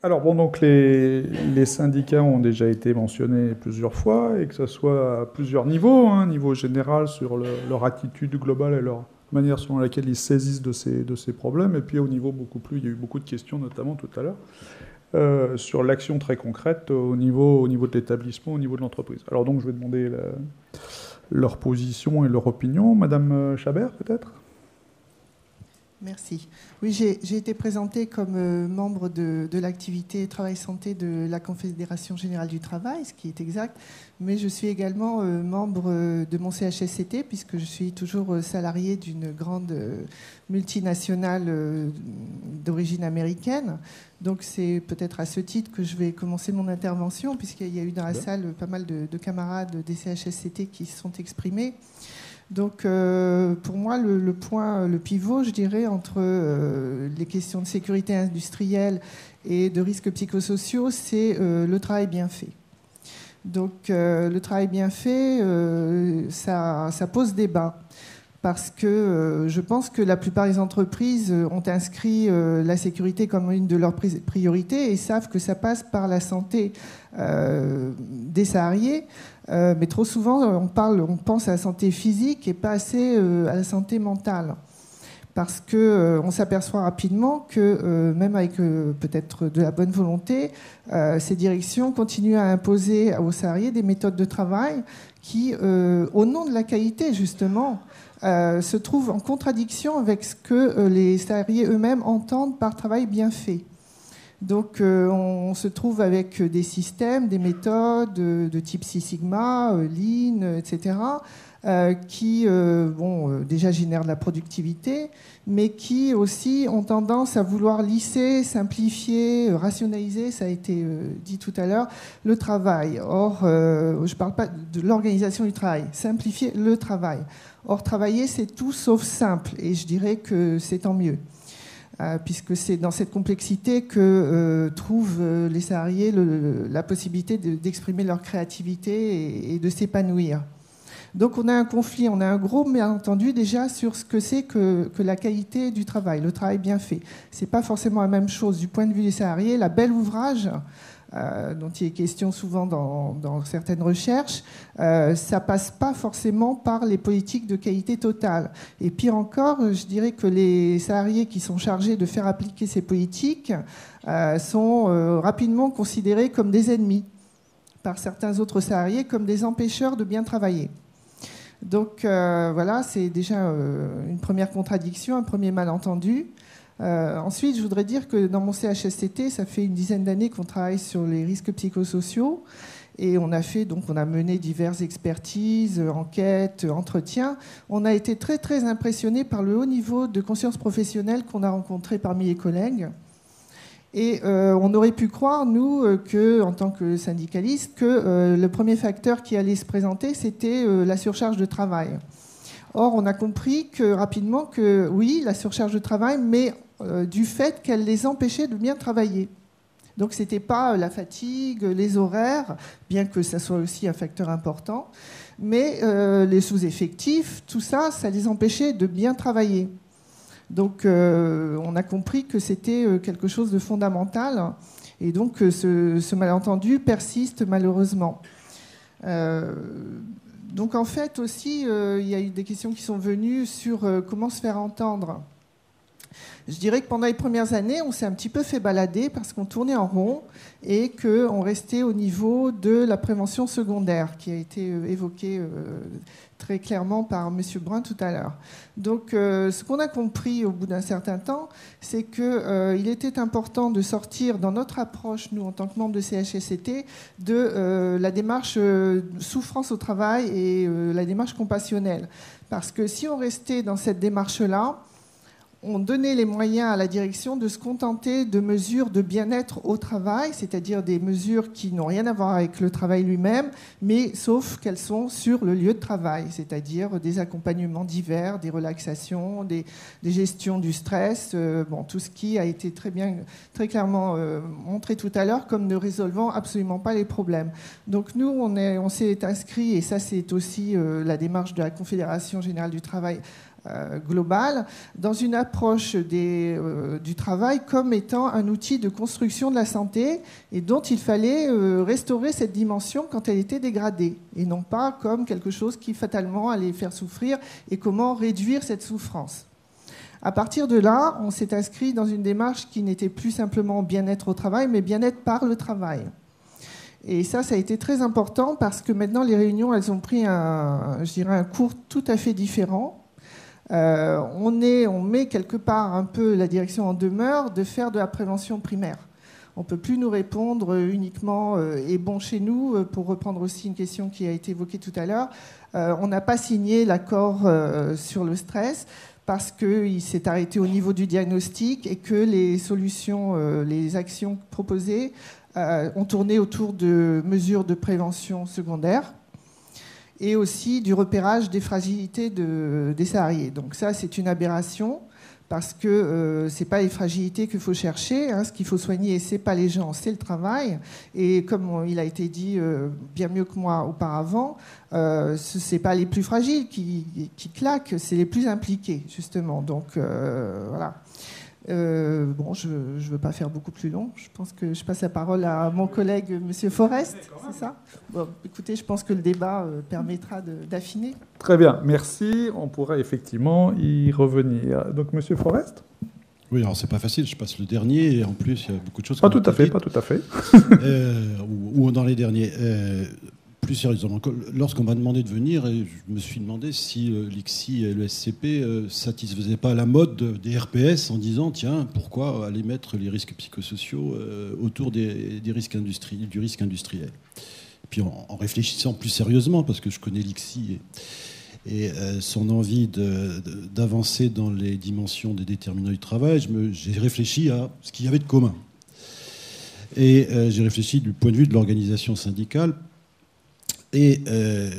Alors bon, donc les, syndicats ont déjà été mentionnés plusieurs fois, et que ce soit à plusieurs niveaux, hein, niveau général sur leur attitude globale et leur manière selon laquelle ils saisissent de ces, de ces problèmes, et puis au niveau beaucoup plus, il y a eu beaucoup de questions notamment tout à l'heure, euh, sur l'action très concrète au niveau, au niveau de l'établissement, au niveau de l'entreprise. Alors donc je vais demander leur position et leur opinion. Madame Chabert peut-être? Merci. Oui, j'ai été présentée comme euh, membre de, l'activité Travail Santé de la Confédération Générale du Travail, ce qui est exact, mais je suis également euh, membre euh, de mon CHSCT, puisque je suis toujours salarié d'une grande multinationale d'origine américaine. Donc c'est peut-être à ce titre que je vais commencer mon intervention, puisqu'il y a eu dans la salle pas mal de, de camarades des CHSCT qui se sont exprimés. Donc, euh, pour moi, le, point, le pivot, je dirais, entre euh, les questions de sécurité industrielle et de risques psychosociaux, c'est euh, le travail bien fait. Donc, le travail bien fait, ça, ça, pose débat. Parce que je pense que la plupart des entreprises ont inscrit la sécurité comme une de leurs priorités et savent que ça passe par la santé des salariés. Euh, mais trop souvent, on, parle, on pense à la santé physique et pas assez euh, à la santé mentale. Parce qu'on euh, on s'aperçoit rapidement que, même avec peut-être de la bonne volonté, ces directions continuent à imposer aux salariés des méthodes de travail qui, au nom de la qualité, justement, se trouvent en contradiction avec ce que les salariés eux-mêmes entendent par travail bien fait. Donc euh, on, se trouve avec des systèmes, des méthodes de type Six Sigma, euh, Lean, etc., euh, qui bon, déjà génèrent de la productivité, mais qui aussi ont tendance à vouloir lisser, simplifier, rationaliser, ça a été dit tout à l'heure, le travail. Or, je ne parle pas de l'organisation du travail, simplifier le travail. Or, travailler, c'est tout sauf simple, et je dirais que c'est tant mieux. Euh, puisque c'est dans cette complexité que euh, trouvent euh, les salariés la possibilité d'exprimer leur créativité et, de s'épanouir. Donc on a un conflit, on a un gros malentendu déjà sur ce que c'est que, que, la qualité du travail, le travail bien fait. Ce n'est pas forcément la même chose du point de vue des salariés. La belle ouvrage, euh, dont il est question souvent dans, certaines recherches, euh, ça passe pas forcément par les politiques de qualité totale. Et pire encore, je dirais que les salariés qui sont chargés de faire appliquer ces politiques euh, sont euh, rapidement considérés comme des ennemis par certains autres salariés, comme des empêcheurs de bien travailler. Donc voilà, c'est déjà une première contradiction, un premier malentendu. Euh, ensuite, je voudrais dire que dans mon CHSCT, ça fait une dizaine d'années qu'on travaille sur les risques psychosociaux. Et on a fait, donc, on a mené diverses expertises, enquêtes, entretiens. On a été très, très impressionnés par le haut niveau de conscience professionnelle qu'on a rencontré parmi les collègues. Et euh, on aurait pu croire, nous, euh, que, en tant que syndicalistes, que le premier facteur qui allait se présenter, c'était la surcharge de travail. Or, on a compris que rapidement que oui, la surcharge de travail, mais euh, du fait qu'elle les empêchait de bien travailler. Donc ce n'était pas la fatigue, les horaires, bien que ça soit aussi un facteur important, mais euh, les sous-effectifs, tout ça, ça les empêchait de bien travailler. Donc euh, on a compris que c'était quelque chose de fondamental et donc ce malentendu persiste malheureusement. donc en fait aussi, il y a eu des questions qui sont venues sur comment se faire entendre. Je dirais que pendant les premières années, on s'est un petit peu fait balader parce qu'on tournait en rond et qu'on restait au niveau de la prévention secondaire qui a été euh, évoquée euh, très clairement par M. Brun tout à l'heure. Donc euh, ce qu'on a compris au bout d'un certain temps, c'est qu'il était important de sortir dans notre approche, nous en tant que membres de CHSCT, de la démarche souffrance au travail et la démarche compassionnelle. Parce que si on restait dans cette démarche-là, on donnait les moyens à la direction de se contenter de mesures de bien-être au travail, c'est-à-dire des mesures qui n'ont rien à voir avec le travail lui-même, mais sauf qu'elles sont sur le lieu de travail, c'est-à-dire des accompagnements divers, des relaxations, des, gestions du stress, euh, bon, tout ce qui a été très bien, très clairement euh, montré tout à l'heure comme ne résolvant absolument pas les problèmes. Donc nous, on s'est inscrit, et ça c'est aussi euh, la démarche de la Confédération générale du travail, globale, dans une approche des, du travail comme étant un outil de construction de la santé et dont il fallait restaurer cette dimension quand elle était dégradée, et non pas comme quelque chose qui fatalement allait faire souffrir et comment réduire cette souffrance. À partir de là, on s'est inscrit dans une démarche qui n'était plus simplement bien-être au travail, mais bien-être par le travail. Et ça, ça a été très important parce que maintenant, les réunions, elles ont pris un, je dirais, un cours tout à fait différent. Euh, on, met quelque part un peu la direction en demeure de faire de la prévention primaire. On ne peut plus nous répondre uniquement euh, et bon chez nous, euh, pour reprendre aussi une question qui a été évoquée tout à l'heure. on n'a pas signé l'accord sur le stress parce qu'il s'est arrêté au niveau du diagnostic et que les solutions, les actions proposées ont tourné autour de mesures de prévention secondaire et aussi du repérage des fragilités des salariés. Donc ça, c'est une aberration parce que euh, ce n'est pas les fragilités qu'il faut chercher. Hein. Ce qu'il faut soigner, ce n'est pas les gens, c'est le travail. Et comme il a été dit euh, bien mieux que moi auparavant, euh, ce n'est pas les plus fragiles qui, qui claquent, c'est les plus impliqués, justement. Donc voilà. Euh, bon, je ne veux pas faire beaucoup plus long. Je pense que je passe la parole à mon collègue, Monsieur Forest. C'est ça? Bon, Écoutez, je pense que le débat euh, permettra d'affiner. Très bien, merci. On pourra effectivement y revenir. Donc, Monsieur Forest? Oui, alors c'est pas facile, je passe le dernier, et en plus il y a beaucoup de choses. Pas tout à fait, pas tout à fait. euh, ou, dans les derniers. Euh, plus sérieusement, lorsqu'on m'a demandé de venir, je me suis demandé si euh, l'ICSI et le SCP ne euh, satisfaisaient pas la mode des RPS en disant tiens, pourquoi aller mettre les risques psychosociaux euh, autour des, risques industriels, du risque industriel? Puis en, réfléchissant plus sérieusement, parce que je connais l'ICSI et, son envie d'avancer dans les dimensions des déterminants du travail, j'ai réfléchi à ce qu'il y avait de commun. Et j'ai réfléchi du point de vue de l'organisation syndicale et euh,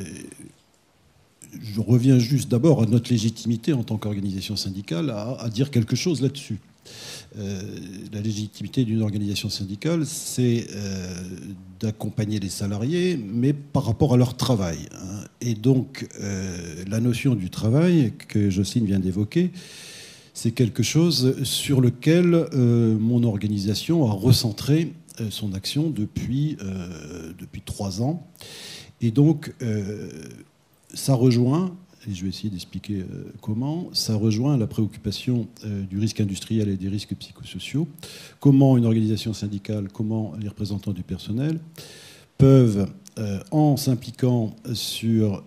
je reviens juste d'abord à notre légitimité en tant qu'organisation syndicale à, dire quelque chose là-dessus. Euh, la légitimité d'une organisation syndicale, c'est euh, d'accompagner les salariés, mais par rapport à leur travail. Hein. Et donc, la notion du travail que Jocelyne vient d'évoquer, c'est quelque chose sur lequel mon organisation a recentré son action depuis, depuis trois ans. Et donc, euh, ça rejoint, et je vais essayer d'expliquer euh, comment, ça rejoint la préoccupation euh, du risque industriel et des risques psychosociaux. Comment une organisation syndicale, comment les représentants du personnel peuvent, en s'impliquant sur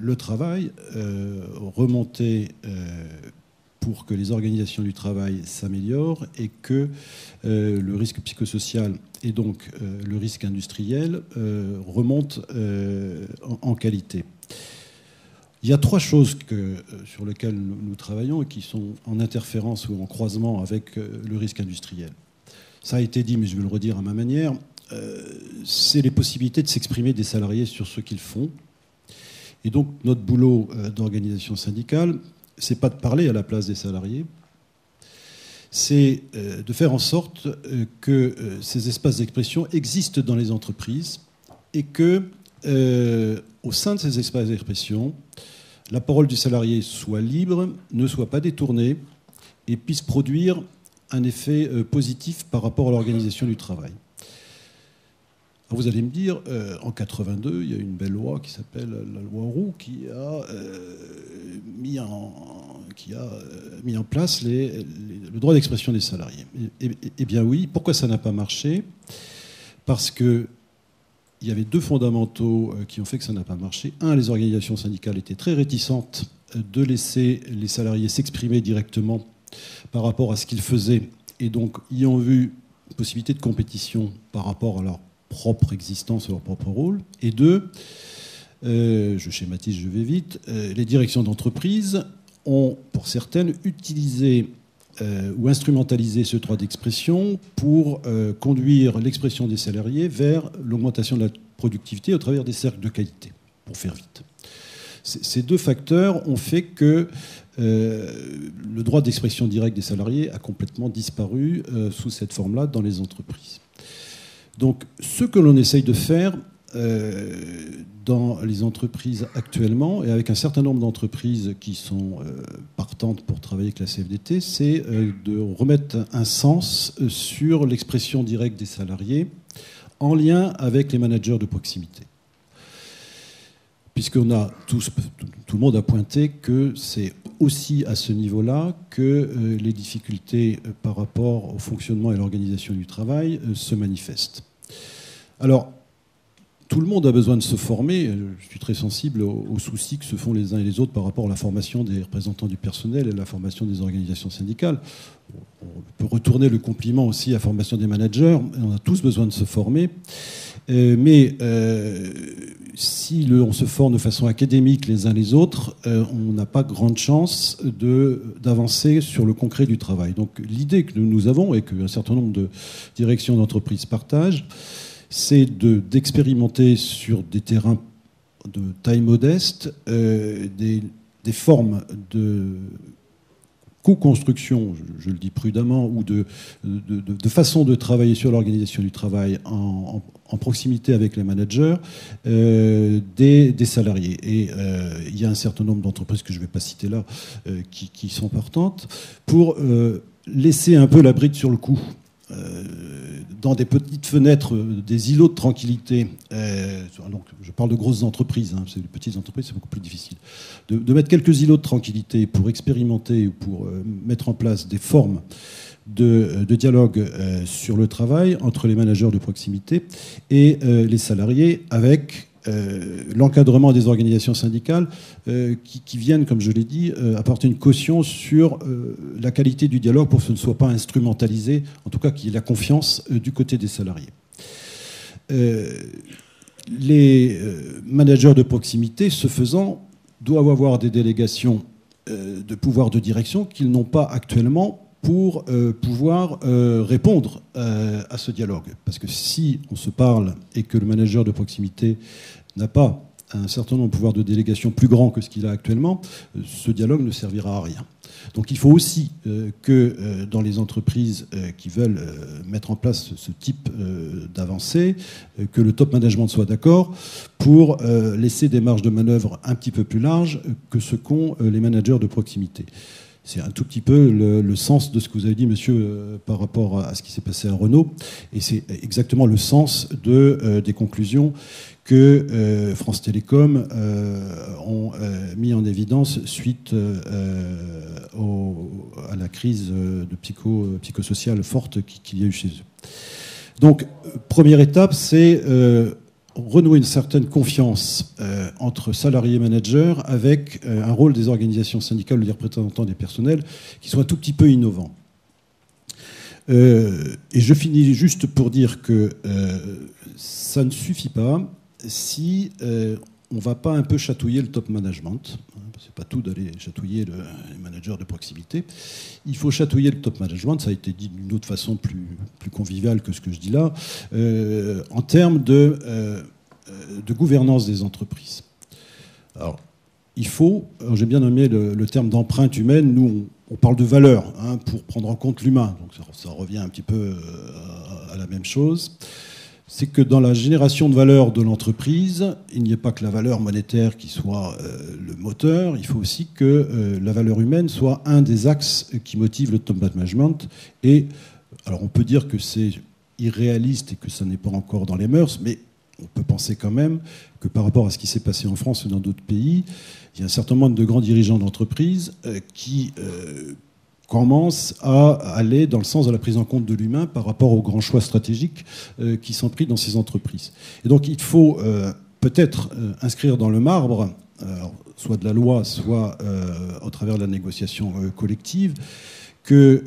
le travail, remonter pour que les organisations du travail s'améliorent et que le risque psychosocial et donc euh, le risque industriel euh, remonte euh, en, qualité. Il y a trois choses sur lesquelles nous, travaillons et qui sont en interférence ou en croisement avec le risque industriel. Ça a été dit, mais je vais le redire à ma manière. c'est les possibilités de s'exprimer des salariés sur ce qu'ils font. Et donc notre boulot d'organisation syndicale, c'est pas de parler à la place des salariés, c'est euh, de faire en sorte euh, que euh, ces espaces d'expression existent dans les entreprises et que, au sein de ces espaces d'expression, la parole du salarié soit libre, ne soit pas détournée et puisse produire un effet positif par rapport à l'organisation du travail. Vous allez me dire, en 82, il y a une belle loi qui s'appelle la loi Roux qui a mis en, qui a euh, mis en place le droit d'expression des salariés. Eh bien oui, pourquoi ça n'a pas marché? Parce que il y avait deux fondamentaux euh, qui ont fait que ça n'a pas marché. Un, les organisations syndicales étaient très réticentes de laisser les salariés s'exprimer directement par rapport à ce qu'ils faisaient, et donc y ont vu possibilité de compétition par rapport à leur propre existence, à leur propre rôle. Et deux, euh, je schématise, je vais vite, les directions d'entreprise ont, pour certaines, utilisé euh, ou instrumentalisé ce droit d'expression pour euh, conduire l'expression des salariés vers l'augmentation de la productivité au travers des cercles de qualité, pour faire vite. Ces deux facteurs ont fait que euh, le droit d'expression directe des salariés a complètement disparu sous cette forme-là dans les entreprises. Donc ce que l'on essaye de faire euh, dans les entreprises actuellement, et avec un certain nombre d'entreprises qui sont euh, partantes pour travailler avec la CFDT, c'est euh, de remettre un sens sur l'expression directe des salariés en lien avec les managers de proximité. Puisqu'on a tout le monde a pointé que c'est aussi à ce niveau-là que les difficultés par rapport au fonctionnement et à l'organisation du travail se manifestent. Alors, tout le monde a besoin de se former. Je suis très sensible aux, soucis que se font les uns et les autres par rapport à la formation des représentants du personnel et la formation des organisations syndicales. On peut retourner le compliment aussi à la formation des managers. On a tous besoin de se former. Euh, mais euh, si on se forme de façon académique les uns les autres, euh, on n'a pas grande chance d'avancer sur le concret du travail. Donc l'idée que nous avons et qu'un certain nombre de directions d'entreprise partagent, c'est d'expérimenter sur des terrains de taille modeste euh, des, formes de co-construction, je, le dis prudemment, ou de, de, façon de travailler sur l'organisation du travail en, proximité avec les managers euh, des, salariés. Et euh, il y a un certain nombre d'entreprises que je ne vais pas citer là qui, qui, sont partantes pour laisser un peu la bride sur le cou euh, dans des petites fenêtres, des îlots de tranquillité, euh, donc je parle de grosses entreprises, hein, c'est des petites entreprises, c'est beaucoup plus difficile, de, mettre quelques îlots de tranquillité pour expérimenter ou pour euh, mettre en place des formes de, dialogue sur le travail entre les managers de proximité et les salariés avec euh, l'encadrement des organisations syndicales euh, qui, viennent, comme je l'ai dit, euh, apporter une caution sur la qualité du dialogue pour que ce ne soit pas instrumentalisé, en tout cas qu'il y ait la confiance du côté des salariés. les managers de proximité, ce faisant, doivent avoir des délégations de pouvoir de direction qu'ils n'ont pas actuellement pour pouvoir répondre à ce dialogue. Parce que si on se parle et que le manager de proximité n'a pas un certain nombre de pouvoirs de délégation plus grands que ce qu'il a actuellement, euh, ce dialogue ne servira à rien. Donc il faut aussi euh, que euh, dans les entreprises qui veulent mettre en place ce type d'avancée, que le top management soit d'accord pour laisser des marges de manœuvre un petit peu plus larges que ce qu'ont les managers de proximité. C'est un tout petit peu le, sens de ce que vous avez dit, monsieur, euh, par rapport à, ce qui s'est passé à Renault. Et c'est exactement le sens de, euh, des conclusions que euh, France Télécom ont mis en évidence suite à la crise de psycho, psychosociale forte qu'il y a eu chez eux. Donc, première étape, c'est renouer une certaine confiance euh, entre salariés et managers avec euh, un rôle des organisations syndicales ou des représentants des personnels qui soit tout petit peu innovant. Euh, et je finis juste pour dire que ça ne suffit pas si on ne va pas un peu chatouiller le top management. C'est pas tout d'aller chatouiller le, les managers de proximité. Il faut chatouiller le top management. Ça a été dit d'une autre façon plus, plus conviviale que ce que je dis là, euh, en termes de, euh, de gouvernance des entreprises. Alors, il faut, j'ai bien nommé le, terme d'empreinte humaine. Nous, on, parle de valeur hein, pour prendre en compte l'humain. Donc ça, ça, revient un petit peu euh, à la même chose c'est que dans la génération de valeur de l'entreprise, il n'y ait pas que la valeur monétaire qui soit euh, le moteur, il faut aussi que euh, la valeur humaine soit un des axes qui motive le top management. Et alors on peut dire que c'est irréaliste et que ça n'est pas encore dans les mœurs, mais on peut penser quand même que par rapport à ce qui s'est passé en France ou dans d'autres pays, il y a un certain nombre de grands dirigeants d'entreprise euh, qui commence à aller dans le sens de la prise en compte de l'humain par rapport aux grands choix stratégiques euh, qui sont pris dans ces entreprises. Et donc il faut euh, peut-être euh, inscrire dans le marbre, soit de la loi, soit au travers de la négociation collective, que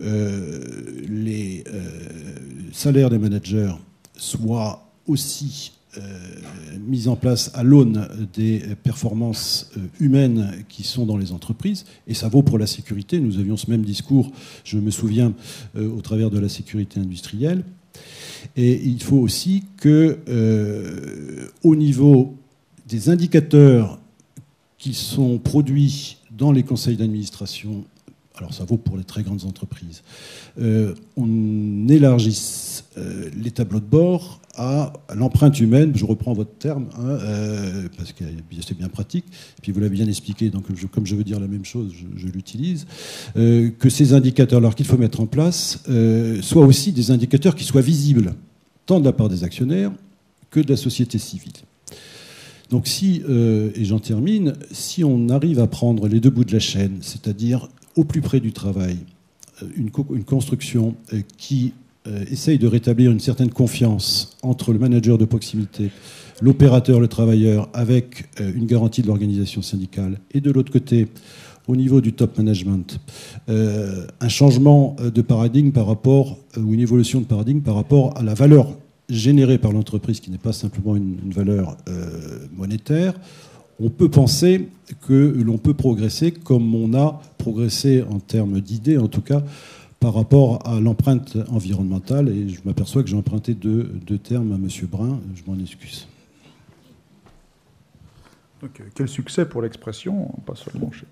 les salaires des managers soient aussi mise en place à l'aune des performances euh, humaines qui sont dans les entreprises, et ça vaut pour la sécurité. Nous avions ce même discours, je me souviens, euh, au travers de la sécurité industrielle. Et il faut aussi que, au niveau des indicateurs qui sont produits dans les conseils d'administration alors ça vaut pour les très grandes entreprises, on élargisse les tableaux de bord à l'empreinte humaine, je reprends votre terme, hein, parce que c'est bien pratique, et puis vous l'avez bien expliqué, donc comme je veux dire la même chose, je, l'utilise, que ces indicateurs, alors qu'il faut mettre en place, soient aussi des indicateurs qui soient visibles, tant de la part des actionnaires que de la société civile. Donc si, euh, et j'en termine, si on arrive à prendre les deux bouts de la chaîne, c'est-à-dire au plus près du travail, euh, une, construction euh, qui essaye de rétablir une certaine confiance entre le manager de proximité, l'opérateur, le travailleur, avec une garantie de l'organisation syndicale, et de l'autre côté, au niveau du top management, un changement de paradigme par rapport, ou une évolution de paradigme par rapport à la valeur générée par l'entreprise, qui n'est pas simplement une, valeur euh, monétaire, on peut penser que l'on peut progresser comme on a progressé en termes d'idées, en tout cas, par rapport à l'empreinte environnementale. Et je m'aperçois que j'ai emprunté deux, termes à M. Brun, je m'en excuse. quel succès pour l'expression, pas seulement chez